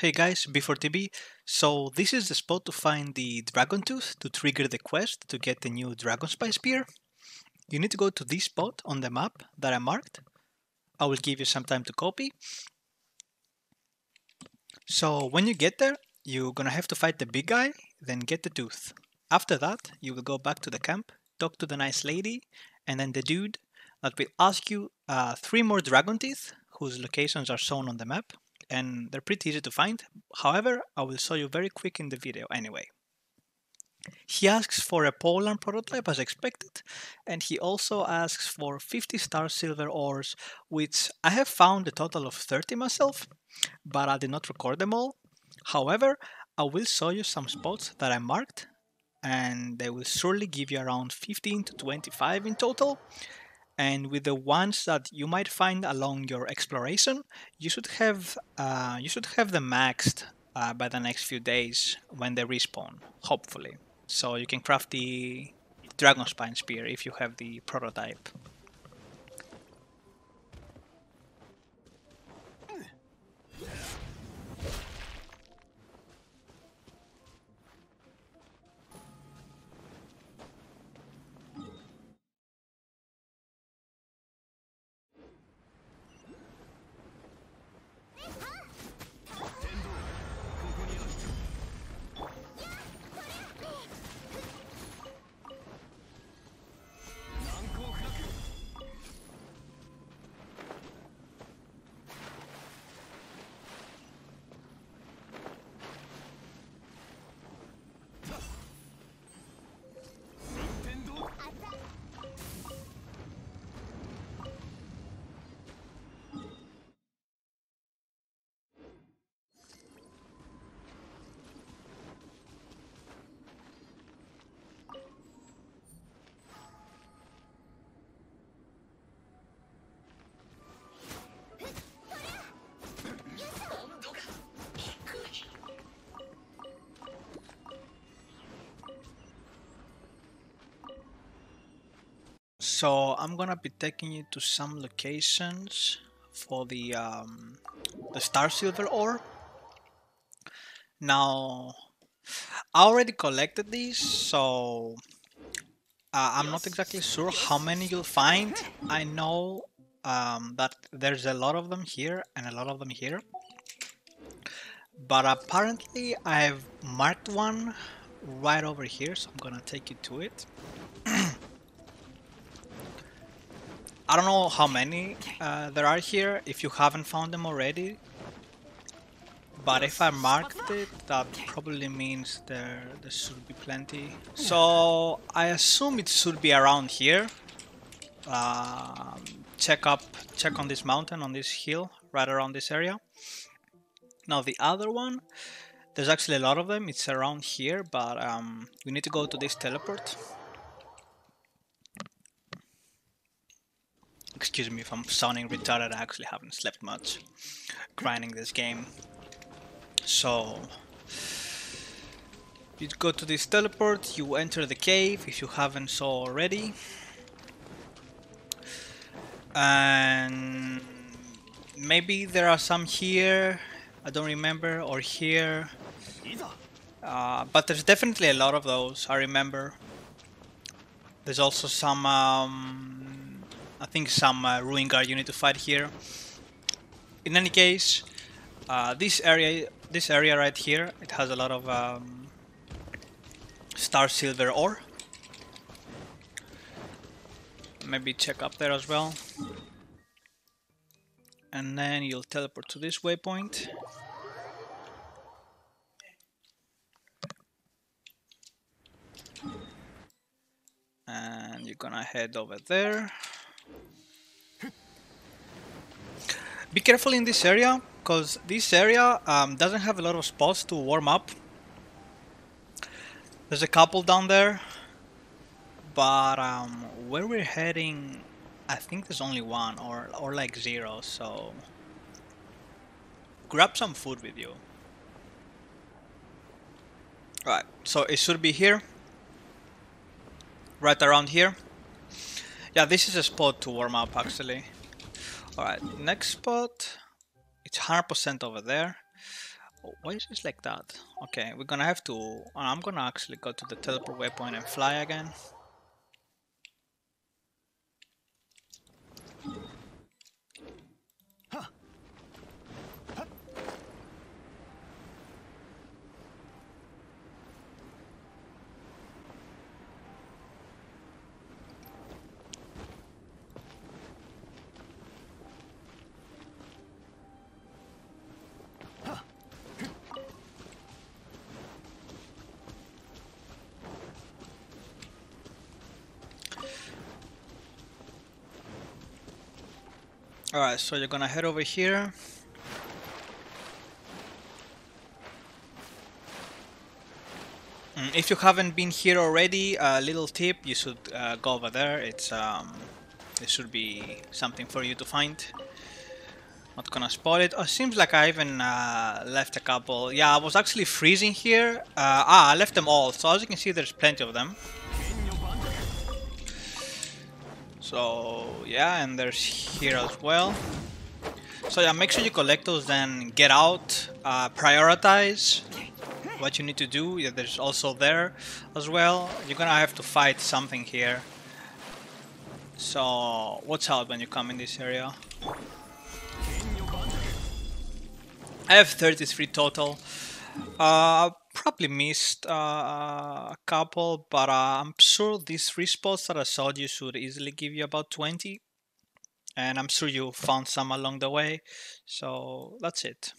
Hey guys, B4TB. So this is the spot to find the Dragon Tooth to trigger the quest to get the new Dragonspine Spear. You need to go to this spot on the map that I marked. I will give you some time to copy. So when you get there, you're gonna have to fight the big guy, then get the tooth. After that, you will go back to the camp, talk to the nice lady, and then the dude that will ask you uh, three more Dragon Teeth, whose locations are shown on the map and they're pretty easy to find. However, I will show you very quick in the video anyway. He asks for a Polearm prototype as expected, and he also asks for 50 star silver ores, which I have found a total of 30 myself, but I did not record them all. However, I will show you some spots that I marked, and they will surely give you around 15 to 25 in total, and with the ones that you might find along your exploration, you should have uh, you should have them maxed uh, by the next few days when they respawn, hopefully. So you can craft the Dragon Spine Spear if you have the prototype. So I'm gonna be taking you to some locations for the um, the Star Silver ore. Now, I already collected these, so uh, I'm not exactly sure how many you'll find. I know um, that there's a lot of them here and a lot of them here. But apparently I've marked one right over here, so I'm gonna take you to it. I don't know how many uh, there are here, if you haven't found them already. But if I marked it, that probably means there, there should be plenty. So I assume it should be around here. Um, check up, check on this mountain, on this hill, right around this area. Now the other one, there's actually a lot of them, it's around here, but um, we need to go to this teleport. Excuse me if I'm sounding retarded, I actually haven't slept much grinding this game. So, you go to this teleport, you enter the cave if you haven't so already. And maybe there are some here, I don't remember, or here. Uh, but there's definitely a lot of those, I remember. There's also some um, I think some uh, Ruin Guard you need to fight here. In any case, uh, this area, this area right here, it has a lot of um, Star Silver ore. Maybe check up there as well. And then you'll teleport to this waypoint. And you're gonna head over there. Be careful in this area, because this area um, doesn't have a lot of spots to warm up. There's a couple down there, but um, where we're heading, I think there's only one, or, or like zero, so... Grab some food with you. Right, so it should be here. Right around here. Yeah, this is a spot to warm up actually. Alright, next spot. It's 100% over there. Oh, why is this like that? Okay, we're gonna have to... I'm gonna actually go to the teleport waypoint and fly again. Alright, so you're gonna head over here. Mm, if you haven't been here already, a little tip, you should uh, go over there. It's um, It should be something for you to find. Not gonna spoil it. Oh, seems like I even uh, left a couple. Yeah, I was actually freezing here. Uh, ah, I left them all. So as you can see, there's plenty of them. So yeah, and there's here as well. So yeah, make sure you collect those, then get out, uh, prioritize what you need to do. Yeah, there's also there as well. You're gonna have to fight something here. So watch out when you come in this area. I have 33 total. Uh, probably missed uh, a couple, but uh, I'm sure these three spots that I showed you should easily give you about 20. And I'm sure you found some along the way. So that's it.